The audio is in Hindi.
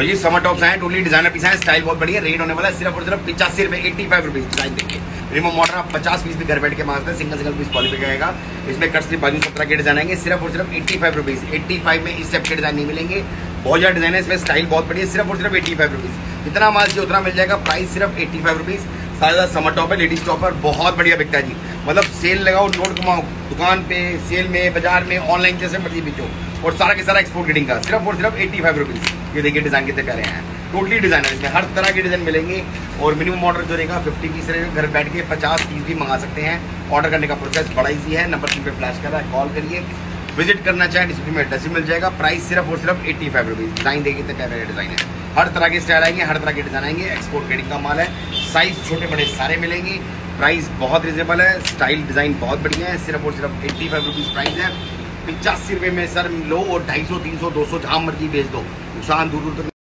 ये समर टॉप है ओनली डिज़ाइनर पीस है स्टाइल बहुत बढ़िया रेट होने वाला है, सिर्फ़ और सिर्फ़ पिचासी रुपए एट्टी फाइव रुपीज़ डिज़ाइन देखिए रिमो मॉडल आप पचास पीस भी घर बैठ के मांगते हैं सिंगल सिंगल पीस पॉली आएगा। इसमें कट बाजू सत्रह के डिज़ाइन आएँगे, सिर्फ़ और सिर्फ़ eighty five rupees eighty five में इस सेप के डिज़ाइन नहीं मिलेंगे। बहुत ज़्यादा डिज़ाइन है, इसमें स्टाइल बहुत बढ़िया, सिर्फ़ और सिर्फ़ एट्टी फाइव रुपीज़ इतना माल चाहिए, उतना मिल जाएगा प्राइस सिर्फ़ एट्टी फाइव रुपीज़ सारा समर टॉप है लेडीज़ टॉप पर बहुत बढ़िया बिकता है जी। मतलब सेल लगाओ नोट कमाओ, दुकान पे सेल में, बाज़ार में ऑनलाइन जैसे मर्ज़ी बेचो। और सारा के सारा एक्सपोर्ट ग्रेडिंग का, सिर्फ़ और सिर्फ़ एट्टी फाइव रुपीज़ ये देखिए डिज़ाइन कितने करे हैं। टोटली डिज़ाइन है इसमें, हर तरह के डिज़ाइन मिलेंगे। और मिनिमम ऑर्डर जो रहेगा फिफ्टी पीस रहेगा। घर बैठ के पचास पीस भी मंगा सकते हैं। ऑर्डर करने का प्रोसेस बड़ा ईजी है। नंबर तीन पे फ्लैश कर रहा है कॉल करिए। विज़िट करना चाहे डिस्प्ले में एड्रेस मिल जाएगा। प्राइस सिर्फ़ और सिर्फ़ एट्टी फाइव रुपीज़ डिज़ाइन देखिए कितने प्यारे डिज़ाइन है। हर तरह के स्टाइल आएँगे, हर तरह के डिज़ाइन आएँगे। एक्सपोर्ट ग्रेडिंग का माल है। साइज़ छोटे बड़े सारे मिलेंगे। प्राइस बहुत रिजनेबल है स्टाइल डिज़ाइन बहुत बढ़िया है, सिर्फ़ और सिर्फ़ एट्टी फाइव रुपीज़ प्राइस है। पिचासी रुपये में सर लो और ढाई सौ, तीन सौ, दो सौ जहाँ मर्ज़ी भेज दो। नुकसान दूर दूर तक